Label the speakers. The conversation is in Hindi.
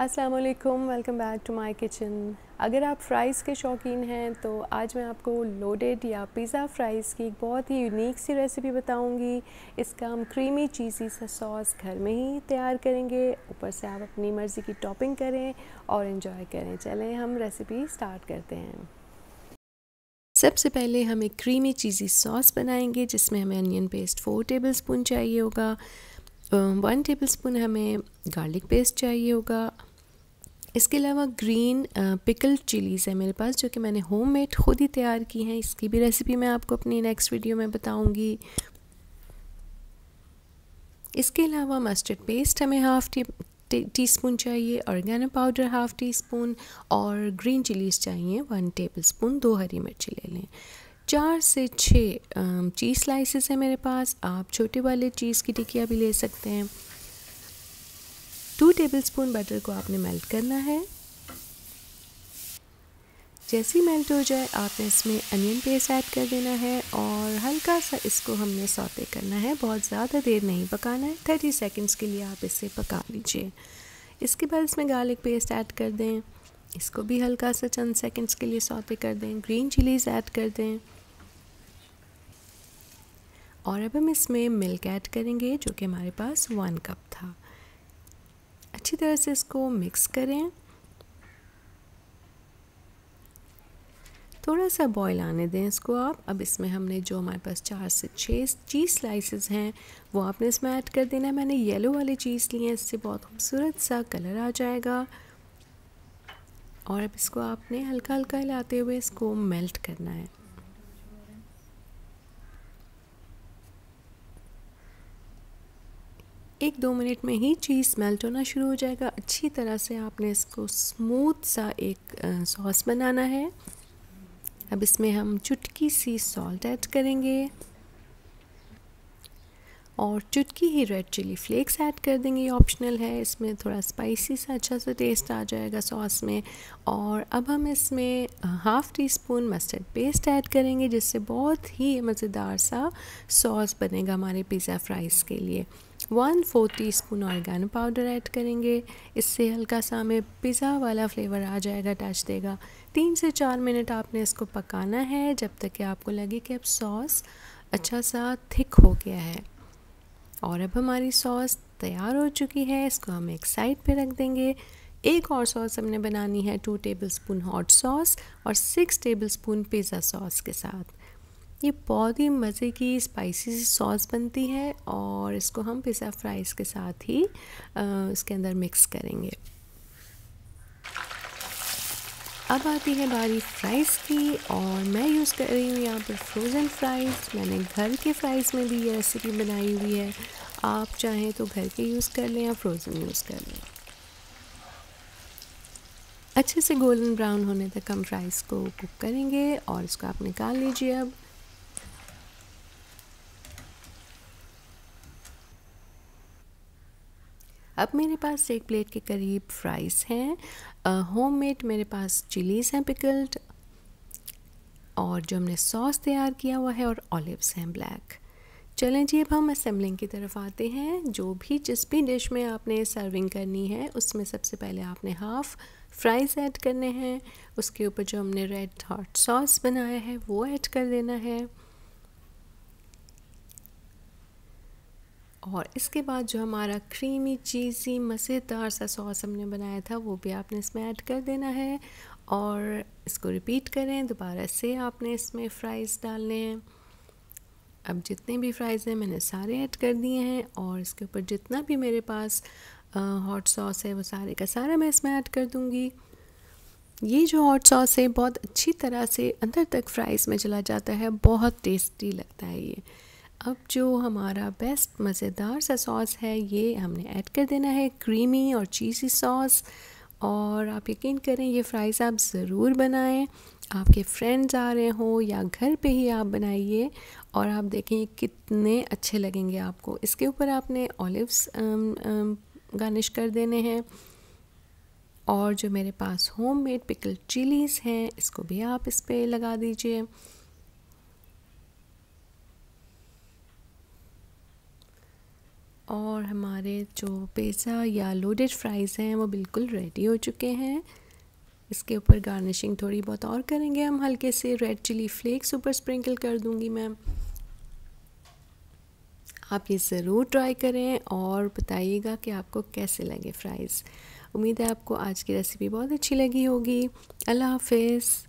Speaker 1: अस्सलाम वालेकुम welcome back to my kitchen अगर आप फ्राइज़ के शौकीन हैं तो आज मैं आपको लोडेड या पिज़्ज़ा फ्राइज़ की एक बहुत ही यूनिक सी रेसिपी बताऊँगी। इसका हम क्रीमी चीज़ी सा सॉस घर में ही तैयार करेंगे। ऊपर से आप अपनी मर्ज़ी की टॉपिंग करें और इन्जॉय करें। चलें, हम रेसिपी स्टार्ट करते हैं। सबसे पहले हम एक क्रीमी चीज़ी सॉस बनाएँगे, जिसमें हमें onion paste four tablespoon चाहिए होगा। वन टेबल स्पून हमें गार्लिक पेस्ट चाहिए होगा। इसके अलावा ग्रीन पिकल्ड चिलीज़ है मेरे पास, जो कि मैंने होम मेड ख़ुद ही तैयार की हैं। इसकी भी रेसिपी मैं आपको अपनी नेक्स्ट वीडियो में बताऊँगी। इसके अलावा मस्टर्ड पेस्ट हमें हाफ़ टी टी स्पून चाहिए, oregano powder half teaspoon और ग्रीन चिलीज़ चाहिए, वन टेबल स्पून, दो हरी मिर्ची ले लें। चार से छः चीज़ स्लाइसेस हैं मेरे पास, आप छोटे वाले चीज़ की टिकिया भी ले सकते हैं। टू टेबलस्पून बटर को आपने मेल्ट करना है। जैसे ही मेल्ट हो जाए, आपने इसमें अनियन पेस्ट ऐड कर देना है और हल्का सा इसको हमने सौते करना है। बहुत ज़्यादा देर नहीं पकाना है। थर्टी सेकेंड्स के लिए आप इसे पका लीजिए। इसके बाद इसमें गार्लिक पेस्ट ऐड कर दें। इसको भी हल्का सा चंद सेकंड्स के लिए सौते कर दें। ग्रीन चिलीज़ ऐड कर दें। और अब हम इसमें मिल्क ऐड करेंगे, जो कि हमारे पास वन कप था। अच्छी तरह से इसको मिक्स करें। थोड़ा सा बॉईल आने दें इसको आप। अब इसमें हमने जो हमारे पास चार से छः चीज़ स्लाइसेस हैं, वो आपने इसमें ऐड कर देना है। मैंने येलो वाले चीज़ लिए हैं, इससे बहुत खूबसूरत सा कलर आ जाएगा। और अब इसको आपने हल्का हल्का हिलाते हुए इसको मेल्ट करना है। एक दो मिनट में ही चीज़ मेल्ट होना शुरू हो जाएगा। अच्छी तरह से आपने इसको स्मूथ सा एक सॉस बनाना है। अब इसमें हम चुटकी सी सॉल्ट ऐड करेंगे। और चुटकी ही रेड चिली फ्लेक्स ऐड कर देंगे ऑप्शनल है। इसमें थोड़ा स्पाइसी सा अच्छा सा टेस्ट आ जाएगा सॉस में। और अब हम इसमें half teaspoon mustard paste add करेंगे, जिससे बहुत ही मज़ेदार सा सॉस बनेगा हमारे पिज़्ज़ा फ्राइज़ के लिए। One four teaspoon oregano powder add करेंगे। इससे हल्का सा हमें पिज़्ज़ा वाला फ्लेवर आ जाएगा टच देगा। तीन से चार मिनट आपने इसको पकाना है, जब तक कि आपको लगे कि अब सॉस अच्छा सा थिक हो गया है। और अब हमारी सॉस तैयार हो चुकी है, इसको हम एक साइड पे रख देंगे। एक और सॉस हमने बनानी है two tablespoon hot sauce और six tablespoon pizza sauce के साथ। ये बहुत ही मज़े की स्पाइसी सॉस बनती है और इसको हम पिज़्ज़ा फ्राइज़ के साथ ही इसके अंदर मिक्स करेंगे। अब आती है बारी फ्राइज़ की और मैं यूज़ कर रही हूँ यहाँ पर फ्रोज़न फ्राइज़ मैंने घर के फ्राइज़ में भी ये रेसिपी बनाई हुई है। आप चाहें तो घर के यूज़ कर लें या फ्रोज़न यूज़ कर लें। अच्छे से गोल्डन ब्राउन होने तक हम फ्राइज़ को कुक करेंगे और इसको आप निकाल लीजिए अब। अब मेरे पास एक प्लेट के करीब फ्राइज़ हैं होम मेड मेरे पास चिलीज़ हैं पिकल्ड और जो हमने सॉस तैयार किया हुआ है और ऑलिव्स हैं ब्लैक चलें जी, अब हम असेंबलिंग की तरफ़ आते हैं। जो भी जिस भी डिश में आपने सर्विंग करनी है, उसमें सबसे पहले आपने हाफ़ फ्राइज़ ऐड करने हैं। उसके ऊपर जो हमने रेड हॉट सॉस बनाया है, वो ऐड कर देना है। और इसके बाद जो हमारा क्रीमी चीज़ी मज़ेदार सा सॉस हमने बनाया था, वो भी आपने इसमें ऐड कर देना है। और इसको रिपीट करें, दोबारा से आपने इसमें फ़्राइज़ डालने हैं। अब जितने भी फ्राइज़ हैं, मैंने सारे ऐड कर दिए हैं और इसके ऊपर जितना भी मेरे पास हॉट सॉस है, वो सारे का सारा मैं इसमें ऐड कर दूँगी। ये जो हॉट सॉस है, बहुत अच्छी तरह से अंदर तक फ्राइज़ में चला जाता है, बहुत टेस्टी लगता है ये। अब जो हमारा बेस्ट मज़ेदार सा सॉस है, ये हमने ऐड कर देना है क्रीमी और चीज़ी सॉस और आप यकीन करें, ये फ़्राइज़ आप ज़रूर बनाएँ। आपके फ्रेंड्स आ रहे हों या घर पे ही आप बनाइए और आप देखें कितने अच्छे लगेंगे आपको। इसके ऊपर आपने ऑलिव्स गार्निश कर देने हैं और जो मेरे पास होम मेड पिकल चिलीज़ हैं, इसको भी आप इस पर लगा दीजिए। और हमारे जो पिज़्ज़ा या लोडेड फ्राइज़ हैं, वो बिल्कुल रेडी हो चुके हैं। इसके ऊपर गार्निशिंग थोड़ी बहुत और करेंगे हम। हल्के से रेड चिली फ्लेक्स ऊपर स्प्रिंकल कर दूँगी मैं। आप ये ज़रूर ट्राई करें और बताइएगा कि आपको कैसे लगे फ्राइज़ उम्मीद है आपको आज की रेसिपी बहुत अच्छी लगी होगी। अल्लाह हाफिज़।